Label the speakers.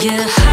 Speaker 1: Yeah.